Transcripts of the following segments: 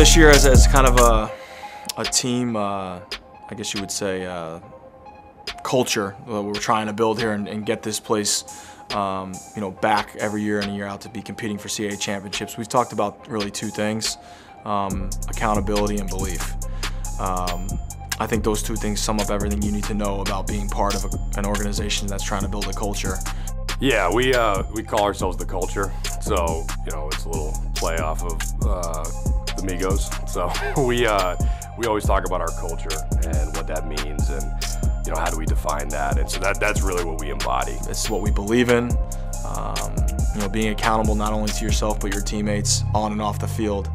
this year, as, as kind of a, a team, uh, I guess you would say, uh, culture that we're trying to build here and, and get this place, um, you know, back every year and a year out to be competing for CAA championships. We've talked about really two things: um, accountability and belief. Um, I think those two things sum up everything you need to know about being part of a, an organization that's trying to build a culture. Yeah, we uh, we call ourselves the culture, so you know it's a little play off of uh, the Migos. So we uh, we always talk about our culture and what that means, and you know how do we define that, and so that that's really what we embody. It's what we believe in. Um, you know, being accountable not only to yourself but your teammates on and off the field,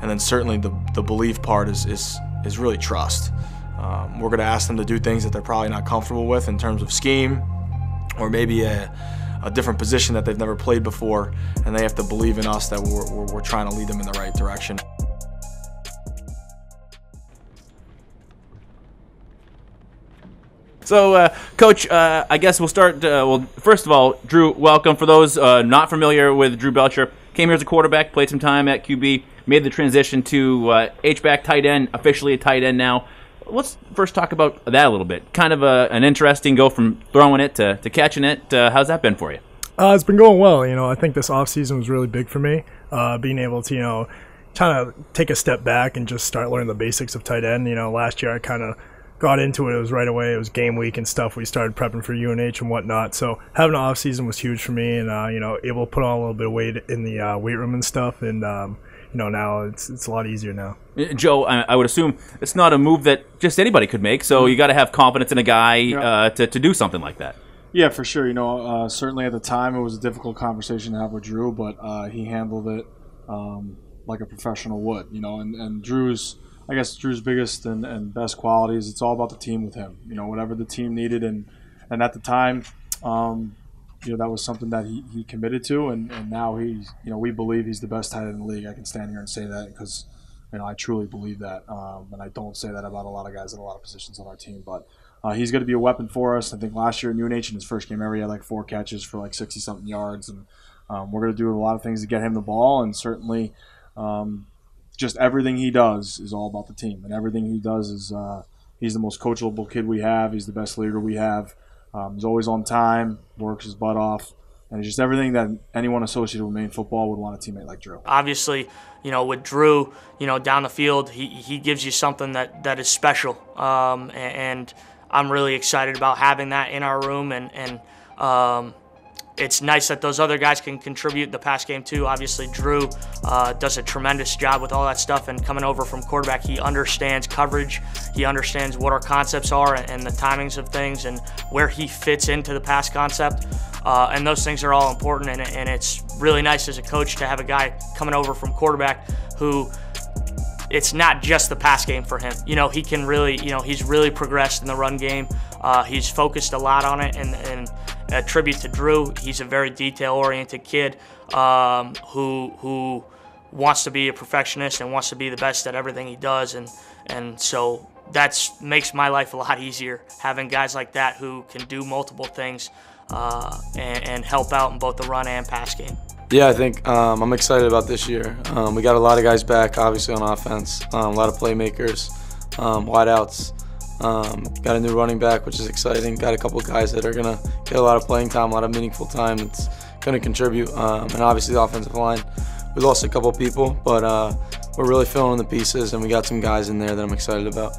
and then certainly the the belief part is is is really trust. Um, we're going to ask them to do things that they're probably not comfortable with in terms of scheme, or maybe a a different position that they've never played before, and they have to believe in us that we're, we're, we're trying to lead them in the right direction. So, uh, Coach, uh, I guess we'll start. Uh, well, first of all, Drew, welcome. For those uh, not familiar with Drew Belcher, came here as a quarterback, played some time at QB, made the transition to uh, H-back tight end, officially a tight end now. Let's first talk about that a little bit. Kind of a, an interesting go from throwing it to, to catching it. Uh, how's that been for you? It's been going well. You know, I think this offseason was really big for me. Being able to, you know, kind of take a step back and just start learning the basics of tight end. You know, last year I kind of got into it. It was right away. It was game week and stuff. We started prepping for UNH and whatnot. So having an off season was huge for me, and uh, you know, able to put on a little bit of weight in the uh, weight room and stuff. And um, you know, now it's it's a lot easier now. Joe, I, I would assume it's not a move that just anybody could make. So you got to have confidence in a guy Yeah. uh, to to do something like that. Yeah, for sure. You know, uh, certainly at the time it was a difficult conversation to have with Drew, but uh, he handled it um, like a professional would. You know, and, and Drew's, I guess Drew's biggest and, and best qualities. it's all about the team with him. You know, whatever the team needed, and and at the time, um, you know, that was something that he, he committed to, and, and now he's, you know, we believe he's the best tight end in the league. I can stand here and say that because. You know, I truly believe that, um, and I don't say that about a lot of guys in a lot of positions on our team. But uh, he's going to be a weapon for us. I think last year at UNH in his first game ever, he had like four catches for like 60 something yards. And um, we're going to do a lot of things to get him the ball. And certainly, um, just everything he does is all about the team. And everything he does is uh, he's the most coachable kid we have. He's the best leader we have. Um, he's always on time, works his butt off. And it's just everything that anyone associated with Maine football would want a teammate like Drew. obviously, you know, with Drew, you know, down the field, he, he gives you something that, that is special. Um, a- and, I'm really excited about having that in our room. And, and um, it's nice that those other guys can contribute the pass game too. Obviously, Drew uh, does a tremendous job with all that stuff. And coming over from quarterback, he understands coverage. He understands what our concepts are and, the timings of things and where he fits into the pass concept. Uh, and those things are all important. And, and it's really nice as a coach to have a guy coming over from quarterback who it's not just the pass game for him. You know, he can really, you know, he's really progressed in the run game. Uh, he's focused a lot on it, and, and a tribute to Drew. He's a very detail-oriented kid um, who who wants to be a perfectionist and wants to be the best at everything he does, and and so that's makes my life a lot easier having guys like that who can do multiple things uh, and, and help out in both the run and pass game. Yeah, I think um, I'm excited about this year. Um, we got a lot of guys back, obviously on offense. Um, a lot of playmakers, um, wideouts. Um, got a new running back, which is exciting. Got a couple guys that are gonna get a lot of playing time, a lot of meaningful time. It's gonna contribute, um, and obviously the offensive line. We lost a couple people, but uh, we're really filling in the pieces, and we got some guys in there that I'm excited about.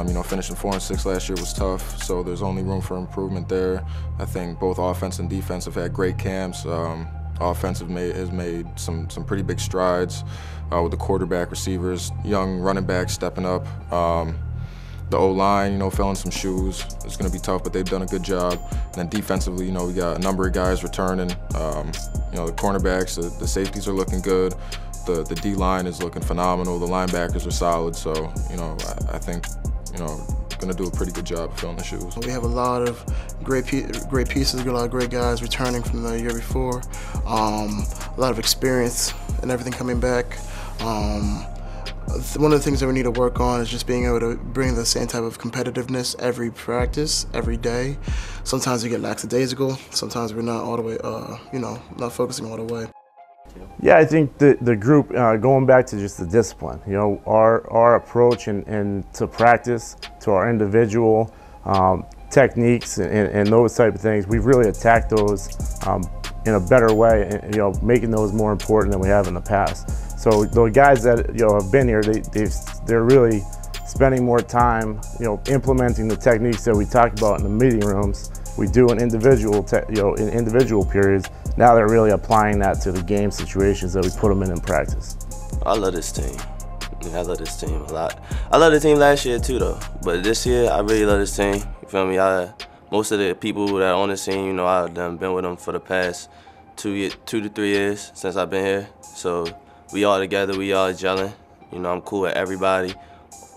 Um, you know, finishing four and six last year was tough, so there's only room for improvement there. I think both offense and defense have had great camps. Um, offensive made, has made some some pretty big strides uh, with the quarterback, receivers, young running backs stepping up. Um, the O line, you know, filling some shoes. It's going to be tough, but they've done a good job. And then defensively, you know, we got a number of guys returning. Um, you know, the cornerbacks, the, the safeties are looking good. The the D line is looking phenomenal. The linebackers are solid. So, you know, I, I think, you know, going to do a pretty good job filling the shoes. We have a lot of great great pieces, a lot of great guys returning from the year before. Um, a lot of experience and everything coming back. Um, one of the things that we need to work on is just being able to bring the same type of competitiveness every practice, every day. Sometimes we get lackadaisical. Sometimes we're not all the way, uh, you know, not focusing all the way. Yeah, I think the, the group, uh, going back to just the discipline, you know, our, our approach and, and to practice, to our individual um, techniques and, and, those type of things, we've really attacked those um, in a better way, and, you know, making those more important than we have in the past. So the guys that, you know, have been here, they, they've, they're really spending more time, you know, implementing the techniques that we talked about in the meeting rooms. We do in individual, you know, in individual periods now they're really applying that to the game situations that we put them in in practice. I love this team. I love this team a lot. I love the team last year too, though. But this year, I really love this team. You feel me? I, most of the people that are on this team, you know, I've been with them for the past two, year, two to three years since I've been here. So we all together, we all gelling. You know, I'm cool with everybody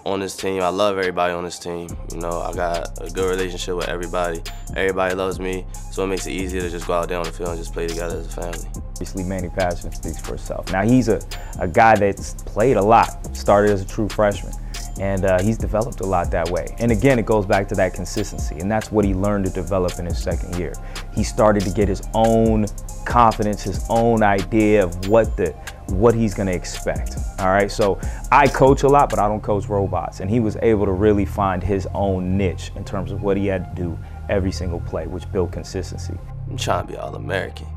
on this team. I love everybody on this team. You know, I got a good relationship with everybody. Everybody loves me, so it makes it easier to just go out there on the field and just play together as a family. Obviously, Manny Patterson speaks for itself. Now, he's a, a guy that's played a lot, started as a true freshman, and uh, he's developed a lot that way. And again, it goes back to that consistency, and that's what he learned to develop in his second year. He started to get his own confidence, his own idea of what the what he's going to expect. All right. So I coach a lot, but I don't coach robots. And he was able to really find his own niche in terms of what he had to do every single play, which built consistency. I'm trying to be All American,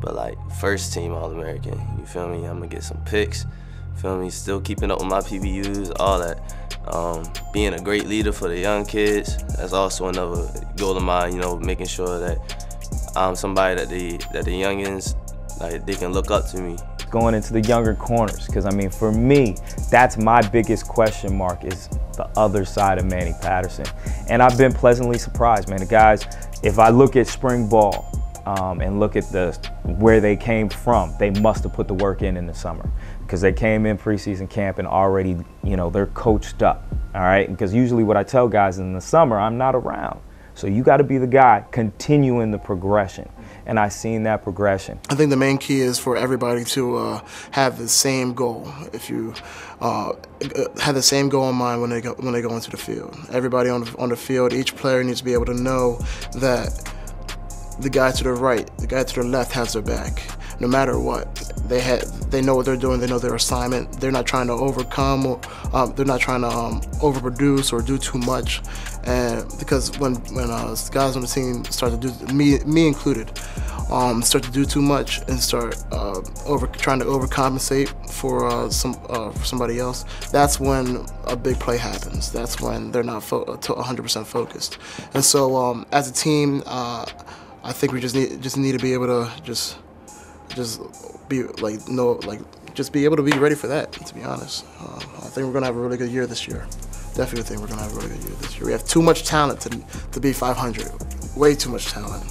but like first team All American. You feel me? I'm going to get some picks. Feel me? Still keeping up with my PBUs, all that. Um, being a great leader for the young kids, that's also another goal of mine, you know, making sure that I'm somebody that the, that the youngins, like, they can look up to me going into the younger corners. Because I mean, for me, that's my biggest question mark is the other side of Manny Patterson. And I've been pleasantly surprised, man. The guys, if I look at spring ball um, and look at the where they came from, they must have put the work in in the summer because they came in preseason camp and already, you know, they're coached up. All right, because usually what I tell guys in the summer, I'm not around. So you got to be the guy continuing the progression and I seen that progression. I think the main key is for everybody to uh, have the same goal. If you uh, have the same goal in mind when they go when they go into the field, everybody on the, on the field, each player needs to be able to know that the guy to the right, the guy to the left has their back, no matter what. They had, they know what they're doing. They know their assignment. They're not trying to overcome or um, they're not trying to um, overproduce or do too much. And because when when uh, guys on the team start to do me me included, um, start to do too much and start uh, over trying to overcompensate for uh, some uh, for somebody else, that's when a big play happens. That's when they're not 100% focused. And so, um, as a team, uh, I think we just need just need to be able to just just be like no like just be able to be ready for that. To be honest, uh, I think we're gonna have a really good year this year. Definitely think we're gonna have a really good year this year. We have too much talent to to be 500. Way too much talent.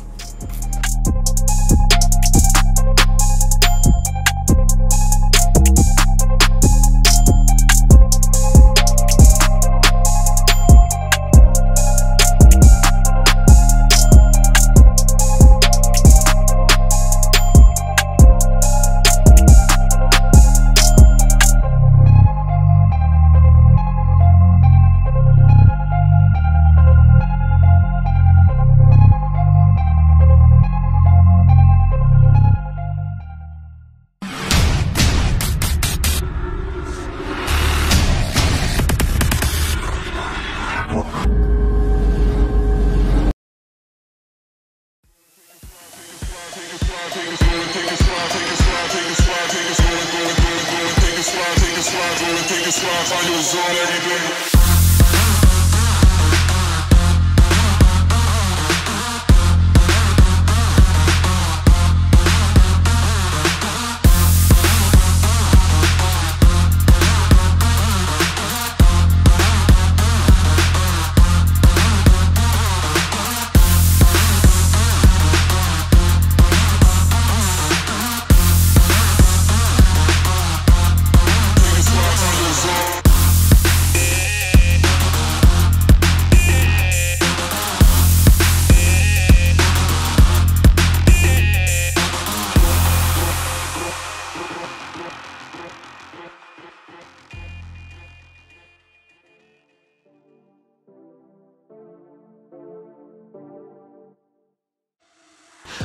Take a slide, take a slide, roll it, take a slide, find you a zone every day.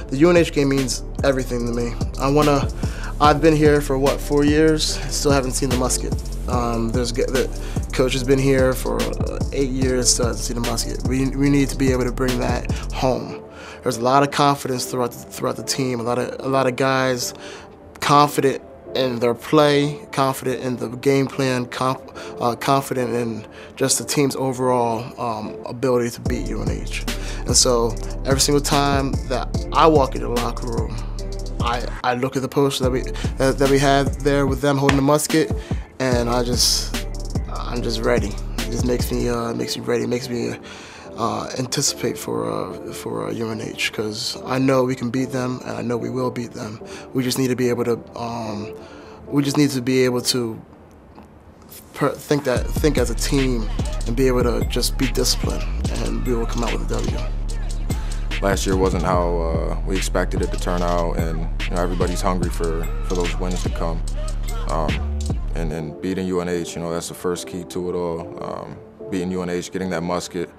The UNH game means everything to me. I wanna, I've been here for what four years, still haven't seen the musket. Um, there's the coach has been here for uh, eight years, still hasn't seen the musket. We, we need to be able to bring that home. There's a lot of confidence throughout the, throughout the team. A lot of a lot of guys confident in their play, confident in the game plan, comp, uh, confident in just the team's overall um, ability to beat UNH. And so every single time that I walk into the locker room, I, I look at the poster that we that, that we had there with them holding the musket, and I just I'm just ready. It just makes me uh, makes me ready. Makes me uh, anticipate for uh, for UNH because I know we can beat them and I know we will beat them. We just need to be able to um, we just need to be able to think that think as a team and be able to just be disciplined and we will come out with a W. Last year wasn't how uh, we expected it to turn out, and you know, everybody's hungry for, for those wins to come. Um, and, beating UNH, you know, that's the first key to it all. Um, beating UNH, getting that musket,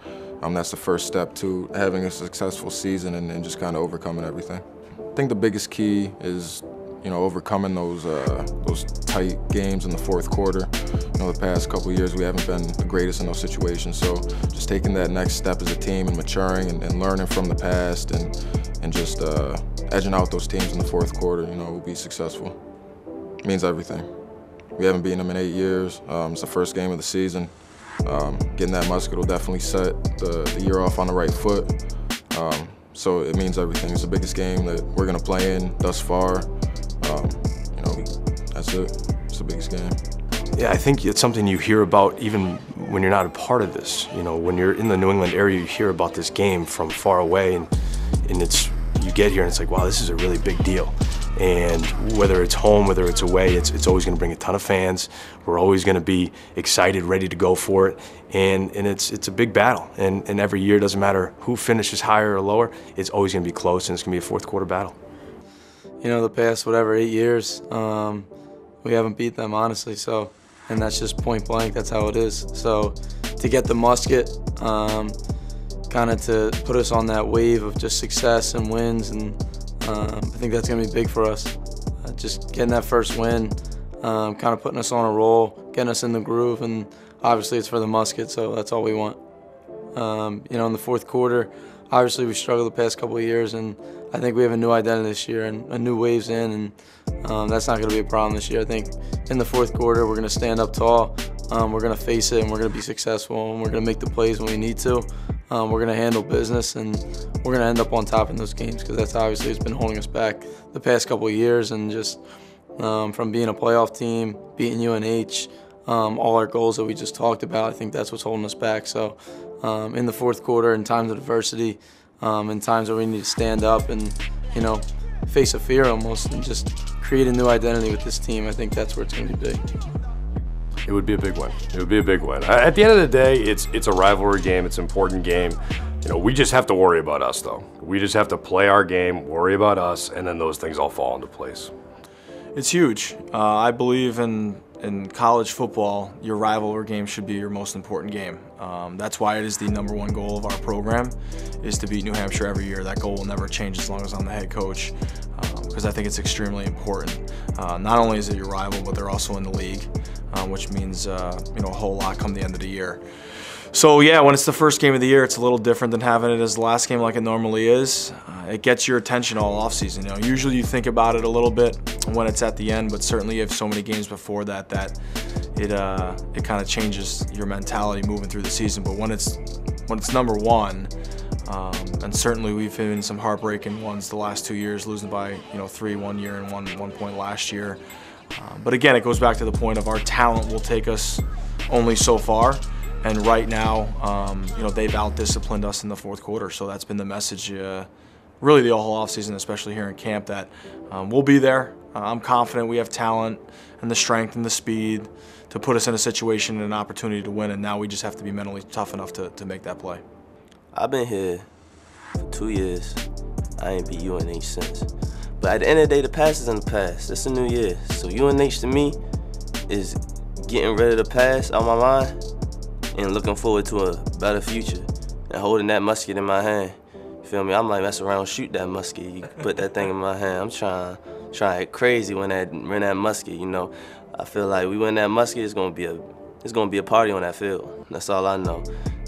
um, that's the first step to having a successful season and, and just kind of overcoming everything. I think the biggest key is, you know, overcoming those uh, those tight games in the fourth quarter. You know, the past couple years we haven't been the greatest in those situations. So just taking that next step as a team and maturing and, and learning from the past and and just uh, edging out those teams in the fourth quarter, you know, will be successful. It means everything. We haven't beaten them in eight years. Um, it's the first game of the season. Um, getting that musket will definitely set the, the, year off on the right foot. Um, so it means everything. It's the biggest game that we're gonna play in thus far. Um, you know, that's it. It's. Yeah, I think it's something you hear about even when you're not a part of this. You know, when you're in the New England area, you hear about this game from far away, and and it's you get here and it's like, wow, this is a really big deal. And whether it's home, whether it's away, it's, it's always going to bring a ton of fans. We're always going to be excited, ready to go for it. And, and it's, it's a big battle. And, and every year, doesn't matter who finishes higher or lower, it's always going to be close and it's going to be a fourth quarter battle. You know, the past, whatever, eight years, um, we haven't beat them, honestly. So, and that's just point blank, that's how it is. So, to get the musket, um, kind of to put us on that wave of just success and wins and um, I think that's going to be big for us. Uh, just getting that first win, um, kind of putting us on a roll, getting us in the groove, and obviously it's for the musket, so that's all we want. Um, you know, in the fourth quarter, obviously we struggled the past couple of years, and I think we have a new identity this year and a new waves in, and um, that's not going to be a problem this year. I think in the fourth quarter we're going to stand up tall, um, we're going to face it, and we're going to be successful, and we're going to make the plays when we need to. Um, we're going to handle business, and we're going to end up on top in those games because that's obviously what's been holding us back the past couple of years, and just um, from being a playoff team, beating UNH, um, all our goals that we just talked about. I think that's what's holding us back. So, um, in the fourth quarter, in times of adversity, um, in times where we need to stand up and you know face a fear almost, and just create a new identity with this team, I think that's where it's going to be big. It would be a big win. It would be a big win. At the end of the day, it's it's a rivalry game. It's an important game. You know, we just have to worry about us, though. We just have to play our game, worry about us, and then those things all fall into place. It's huge. Uh, I believe in in college football, your rivalry game should be your most important game. Um, that's why it is the number one goal of our program, is to beat New Hampshire every year. That goal will never change as long as I'm the head coach, because um, I think it's extremely important. Uh, not only is it your rival, but they're also in the league um, which means uh, you know a whole lot come the end of the year. So yeah, when it's the first game of the year, it's a little different than having it as the last game like it normally is. Uh, it gets your attention all off season. You know, usually you think about it a little bit when it's at the end, but certainly you have so many games before that that it uh, it kind of changes your mentality moving through the season. But when it's when it's number one, um, and certainly we've been some heartbreaking ones the last two years, losing by you know three one year and one one point last year. Um, but again, it goes back to the point of our talent will take us only so far. And right now, um, you know, they've out-disciplined us in the fourth quarter. So that's been the message, uh, really the whole offseason, especially here in camp, that um, we'll be there. Uh, I'm confident we have talent and the strength and the speed to put us in a situation and an opportunity to win. And now we just have to be mentally tough enough to, to make that play. I've been here for two years. I ain't beat UNH since. But at the end of the day, the past is in the past. It's a new year. So UNH to me is getting rid of the past out my mind and looking forward to a better future and holding that musket in my hand. Feel me? I might mess around shoot that musket. You put that thing in my hand. I'm trying try it crazy when that when that musket. You know, I feel like we win that musket, it's gonna be a it's gonna be a party on that field. That's all I know.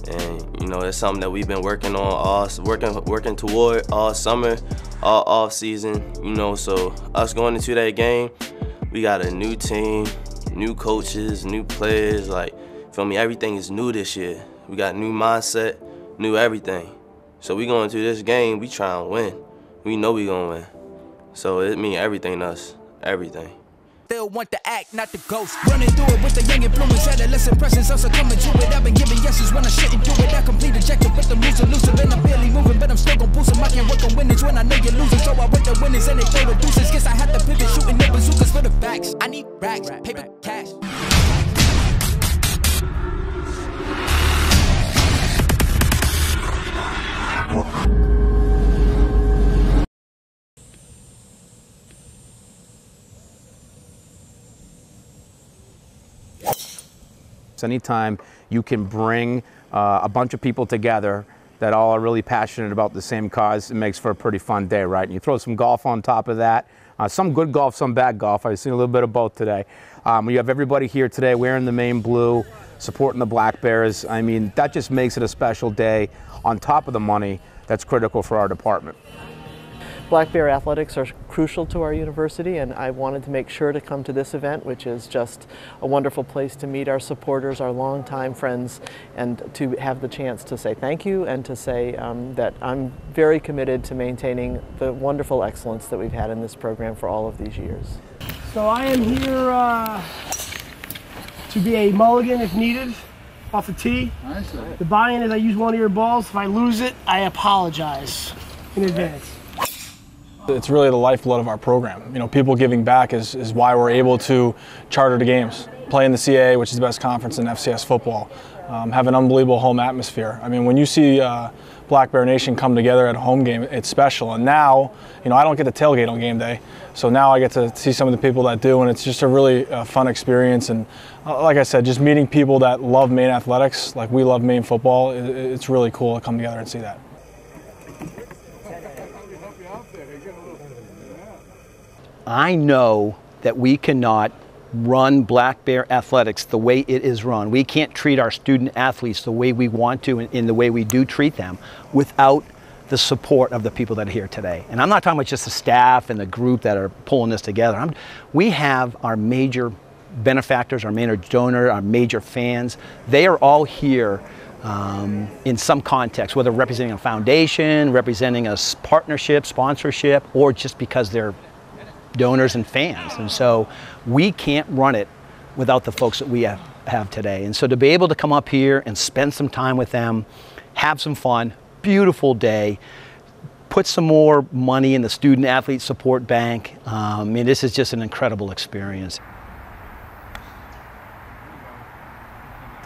And you know, it's something that we've been working on all working working toward all summer, all off season. You know, so us going into that game, we got a new team, new coaches, new players. Like, feel me? Everything is new this year. We got new mindset, new everything. So we going to this game, we try and win. We know we gonna win. So it mean everything to us, everything. They'll want to act, not the ghost. Running through it with the young influence, adolescent presence, also coming to it. I've been giving yeses when I shouldn't do it. I complete ejected, but the moves elusive, and I'm barely moving, but I'm still gon' boost them. I can't work on winnings when I know you're losing, so I work the winners and they throw the deuces. Guess I had to pivot, shooting the bazookas for the facts. I need racks, paper, cash. Anytime you can bring uh, a bunch of people together that all are really passionate about the same cause, it makes for a pretty fun day, right? And you throw some golf on top of that, uh, some good golf, some bad golf. I've seen a little bit of both today. Um, you have everybody here today wearing the Maine blue, supporting the Black Bears. I mean, that just makes it a special day on top of the money that's critical for our department. Black Bear athletics are crucial to our university and I wanted to make sure to come to this event which is just a wonderful place to meet our supporters, our longtime friends and to have the chance to say thank you and to say um, that I'm very committed to maintaining the wonderful excellence that we've had in this program for all of these years. So I am here uh, to be a mulligan if needed off the tee. The buy-in is I use one of your balls. If I lose it, I apologize in advance. It's really the lifeblood of our program. You know, people giving back is, is why we're able to charter the games, play in the CAA, which is the best conference in FCS football, um, have an unbelievable home atmosphere. I mean, when you see uh, Black Bear Nation come together at a home game, it's special. And now, you know, I don't get to tailgate on game day, so now I get to see some of the people that do, and it's just a really uh, fun experience. And uh, like I said, just meeting people that love Maine athletics, like we love Maine football, it, it's really cool to come together and see that. I know that we cannot run Black Bear Athletics the way it is run. We can't treat our student athletes the way we want to and in the way we do treat them without the support of the people that are here today. And I'm not talking about just the staff and the group that are pulling this together. I'm, we have our major benefactors, our major donor, our major fans. They are all here um, in some context, whether representing a foundation, representing a partnership, sponsorship, or just because they're donors and fans. And so we can't run it without the folks that we have, have today. And so to be able to come up here and spend some time with them, have some fun, beautiful day, put some more money in the Student Athlete Support Bank. Um, I mean, this is just an incredible experience.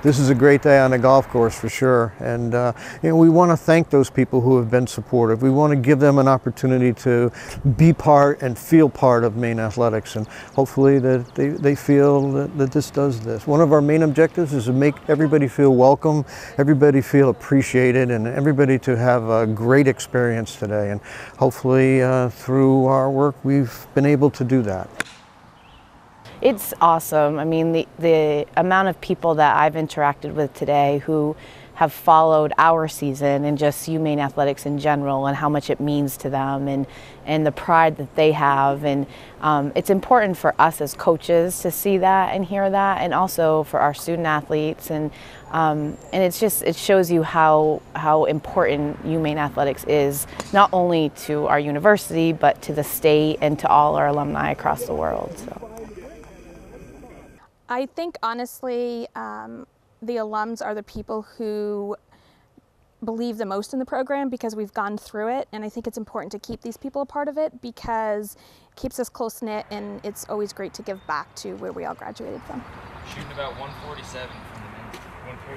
This is a great day on the golf course for sure. And uh, you know, we want to thank those people who have been supportive. We want to give them an opportunity to be part and feel part of Maine athletics. And hopefully that they, they feel that, that this does this. One of our main objectives is to make everybody feel welcome, everybody feel appreciated, and everybody to have a great experience today. And hopefully uh, through our work, we've been able to do that. It's awesome. I mean, the, the amount of people that I've interacted with today who have followed our season and just UMaine athletics in general and how much it means to them and, and the pride that they have. And um, it's important for us as coaches to see that and hear that and also for our student athletes. And, um, and it's just, it shows you how, how important UMaine athletics is, not only to our university, but to the state and to all our alumni across the world. So. I think honestly, um, the alums are the people who believe the most in the program because we've gone through it and I think it's important to keep these people a part of it because it keeps us close knit and it's always great to give back to where we all graduated from. Shooting about 147 from the men's. 147?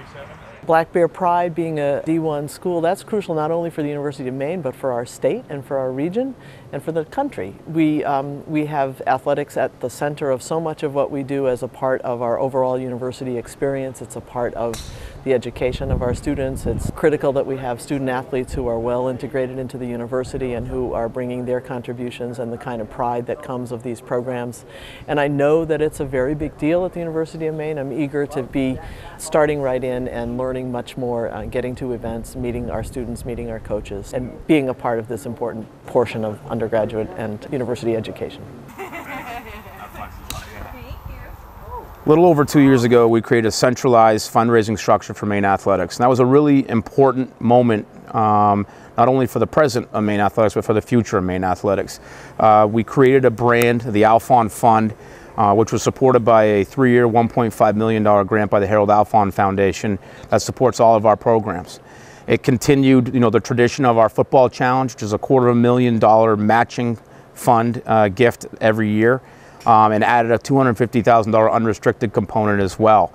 Black Bear Pride being a D1 school, that's crucial not only for the University of Maine, but for our state and for our region and for the country. We, um, we have athletics at the center of so much of what we do as a part of our overall university experience. It's a part of the education of our students. It's critical that we have student athletes who are well integrated into the university and who are bringing their contributions and the kind of pride that comes of these programs. And I know that it's a very big deal at the University of Maine. I'm eager to be starting right in and learning much more, uh, getting to events, meeting our students, meeting our coaches, and being a part of this important portion of undergraduate and university education. A little over two years ago, we created a centralized fundraising structure for Maine Athletics. And that was a really important moment, um, not only for the present of Maine Athletics, but for the future of Maine Athletics. Uh, we created a brand, the Alfond Fund, uh, which was supported by a three-year, $1.5 million grant by the Harold Alfond Foundation that supports all of our programs. It continued, you know, the tradition of our football challenge, which is a quarter of a million dollar matching fund uh, gift every year um, and added a $250,000 unrestricted component as well.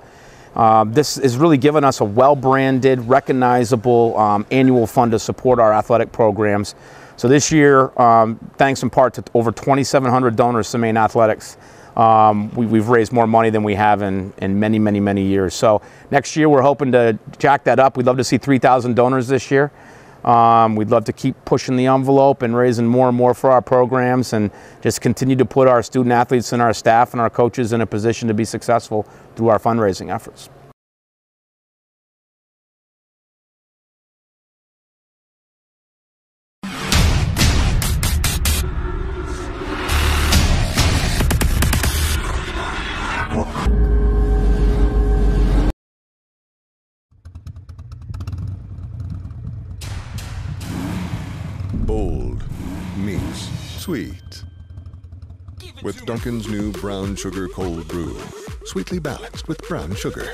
Um, this has really given us a well-branded, recognizable um, annual fund to support our athletic programs. So this year, um, thanks in part to over 2,700 donors to Maine Athletics, um, we, have raised more money than we have in, in many, many, many years. So next year, we're hoping to jack that up. We'd love to see 3,000 donors this year. Um, we'd love to keep pushing the envelope and raising more and more for our programs and just continue to put our student athletes and our staff and our coaches in a position to be successful through our fundraising efforts. With Dunkin's new brown sugar cold brew, sweetly balanced with brown sugar.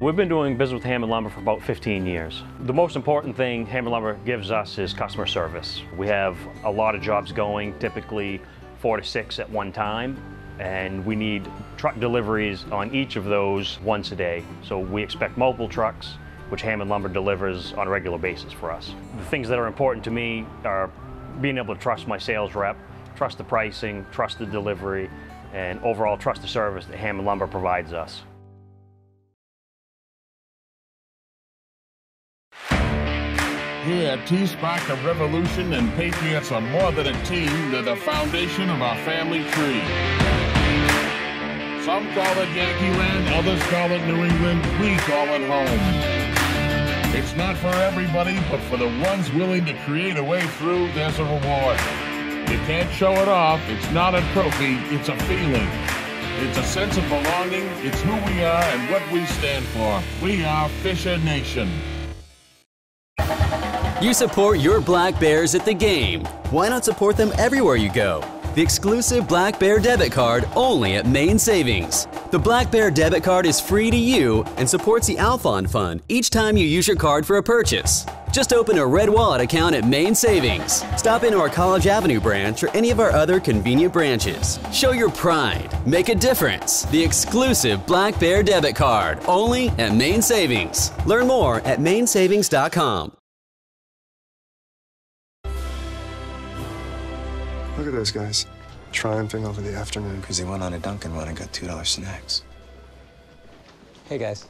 We've been doing business with Hammond Lumber for about 15 years. The most important thing Hammond Lumber gives us is customer service. We have a lot of jobs going, typically four to six at one time, and we need truck deliveries on each of those once a day. So we expect multiple trucks which Hammond Lumber delivers on a regular basis for us. The things that are important to me are being able to trust my sales rep, trust the pricing, trust the delivery, and overall trust the service that Hammond Lumber provides us. Here at T-Spot, the revolution and Patriots are more than a team, they're the foundation of our family tree. Some call it Yankee Land, others call it New England, we call it home. It's not for everybody, but for the ones willing to create a way through, there's a reward. You can't show it off. It's not a trophy, it's a feeling. It's a sense of belonging. It's who we are and what we stand for. We are Fisher Nation. You support your Black Bears at the game. Why not support them everywhere you go? The exclusive Black Bear debit card only at Maine Savings. The Black Bear debit card is free to you and supports the Alfond Fund each time you use your card for a purchase. Just open a Red Wallet account at Maine Savings. Stop into our College Avenue branch or any of our other convenient branches. Show your pride. Make a difference. The exclusive Black Bear debit card only at Maine Savings. Learn more at mainesavings.com. those guys, triumphing over the afternoon. Because they went on a Dunkin' run and got $2 snacks. Hey, guys.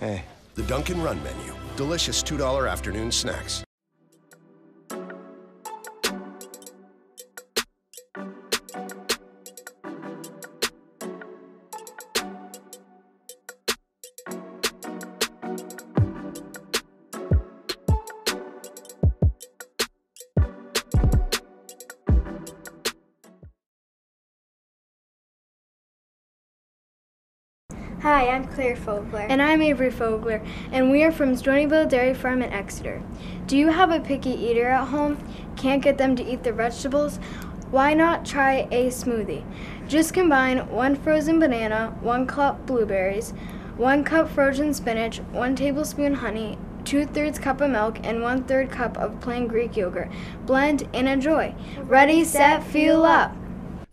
Hey. The Dunkin' Run menu. Delicious $2 afternoon snacks. Claire Fogler. And I'm Avery Fogler, and we are from Stonyvale Dairy Farm in Exeter. Do you have a picky eater at home? Can't get them to eat their vegetables? Why not try a smoothie? Just combine one frozen banana, one cup blueberries, one cup frozen spinach, one tablespoon honey, two thirds cup of milk, and one third cup of plain Greek yogurt. Blend and enjoy. Ready, set, fuel up.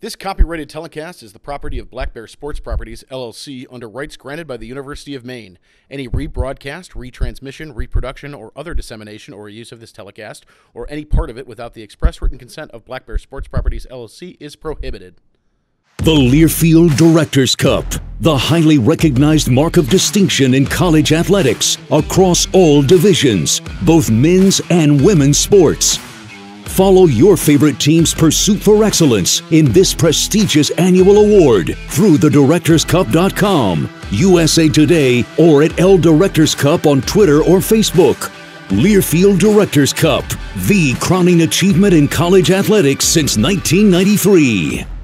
This copyrighted telecast is the property of Black Bear Sports Properties, LLC, under rights granted by the University of Maine. Any rebroadcast, retransmission, reproduction, or other dissemination or use of this telecast, or any part of it without the express written consent of Black Bear Sports Properties, LLC, is prohibited. The Learfield Directors Cup, the highly recognized mark of distinction in college athletics across all divisions, both men's and women's sports. Follow your favorite team's pursuit for excellence in this prestigious annual award through the thedirectorscup.com, USA Today, or at L Directors Cup on Twitter or Facebook. Learfield Directors Cup, the crowning achievement in college athletics since 1993.